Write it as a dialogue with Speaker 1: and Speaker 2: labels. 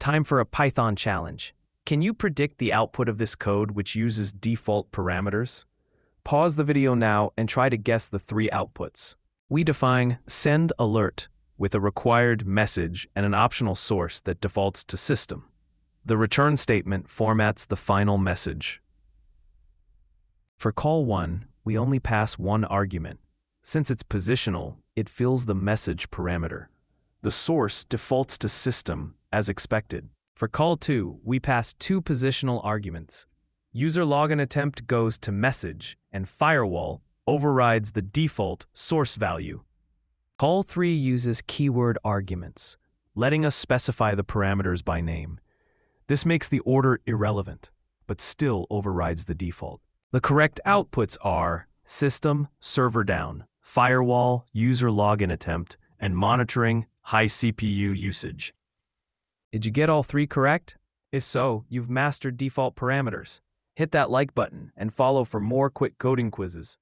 Speaker 1: Time for a Python challenge. Can you predict the output of this code which uses default parameters? Pause the video now and try to guess the three outputs. We define send alert with a required message and an optional source that defaults to system. The return statement formats the final message. For call 1, we only pass one argument. Since it's positional, it fills the message parameter. The source defaults to system, as expected. For call 2, we pass two positional arguments. User login attempt goes to message, and firewall overrides the default source value. Call 3 uses keyword arguments, letting us specify the parameters by name. This makes the order irrelevant, but still overrides the default. The correct outputs are system, server down, firewall, user login attempt, and monitoring high CPU usage. Did you get all three correct? If so, you've mastered default parameters. Hit that like button and follow for more quick coding quizzes.